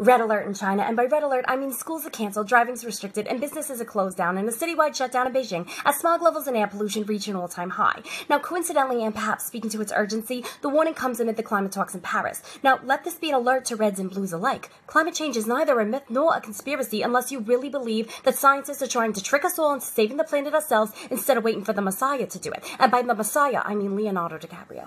Red alert in China, and by red alert, I mean schools are canceled, driving's restricted, and businesses are closed down, and a citywide shutdown in Beijing as smog levels and air pollution reach an all-time high. Now, coincidentally, and perhaps speaking to its urgency, the warning comes amid the climate talks in Paris. Now, let this be an alert to reds and blues alike. Climate change is neither a myth nor a conspiracy unless you really believe that scientists are trying to trick us all into saving the planet ourselves instead of waiting for the Messiah to do it. And by the Messiah, I mean Leonardo DiCaprio.